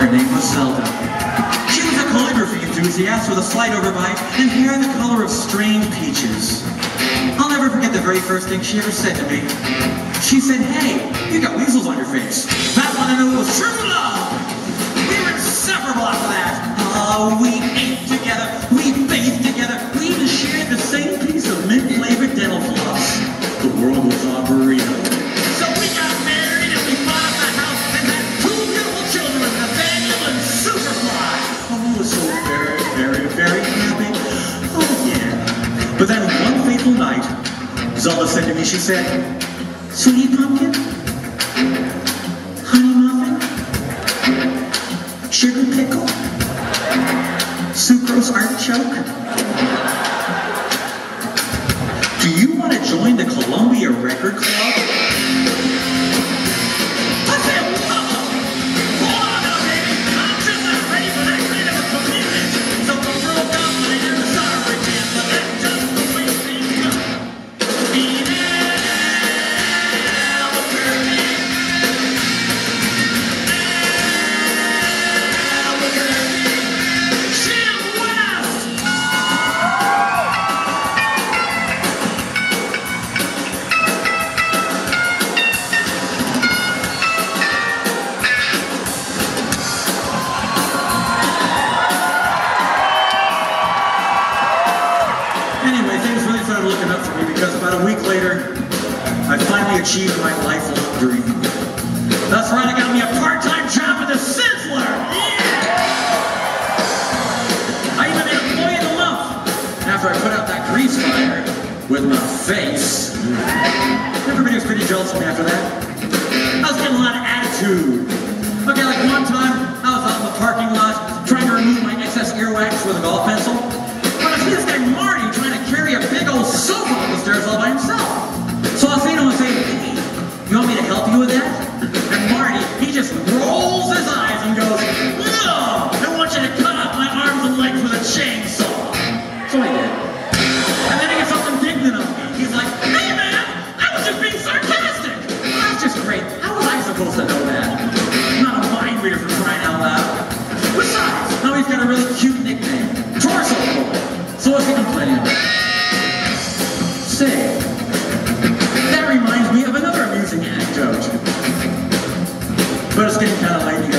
Her name was Zelda. She was a calligraphy enthusiast with a slight overbite and hair the color of strained peaches. I'll never forget the very first thing she ever said to me. She said, hey, you got weasels on your face. That one I knew was true love. We were inseparable after that. Oh, we very, happy. Oh, yeah. But then one fateful night, Zelda said to me, she said, Sweetie pumpkin? Honey muffin? Sugar pickle? Sucrose artichoke? Do you want to join the Columbia Record Club? Finally achieved my lifelong dream. That's right, I got me a part-time job at the Sizzler! Yeah! I even made employee of the month after I put out that grease fire with my face. Everybody was pretty jealous of me after that. I was getting a lot of attitude. Okay, like one time, So I did. And then he gets all indignant on me. He's like, hey man, I was just being sarcastic. That's just great. How was I supposed to know that? I'm not a mind reader for crying out loud. Besides, now he's got a really cute nickname, Torso Boy. So what's he complaining about? Say, that reminds me of another amusing anecdote. But it's getting kind of late. You